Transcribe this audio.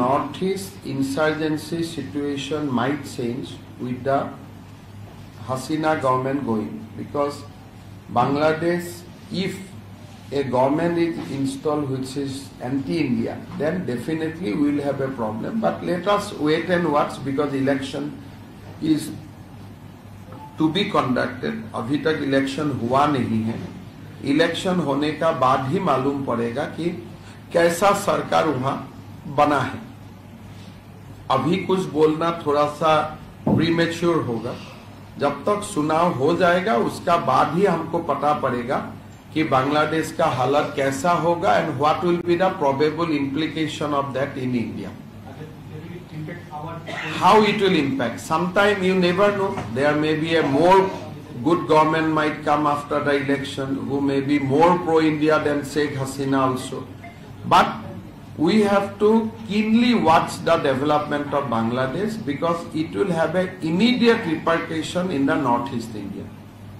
northeast insurgency situation might change with the Hasina government going because Bangladesh, if a government is installed which is anti-India, then definitely we will have a problem. But let us wait and watch because election is to be conducted अभी तक election हुआ नहीं है election होने का बाद ही मालूम पड़ेगा कि कैसा सरकार वहाँ बना है अभी कुछ बोलना थोड़ा सा प्रीमेच्योर होगा। जब तक चुनाव हो जाएगा, उसका बाद ही हमको पता पड़ेगा कि बांग्लादेश का हालत कैसा होगा and what will be the probable implication of that in India how it will impact sometime you never know there may be a more good government might come after the election who may be more pro India than Sheikh Hasina also but we have to keenly watch the development of Bangladesh because it will have an immediate repercussion in the northeast India.